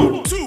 One, two,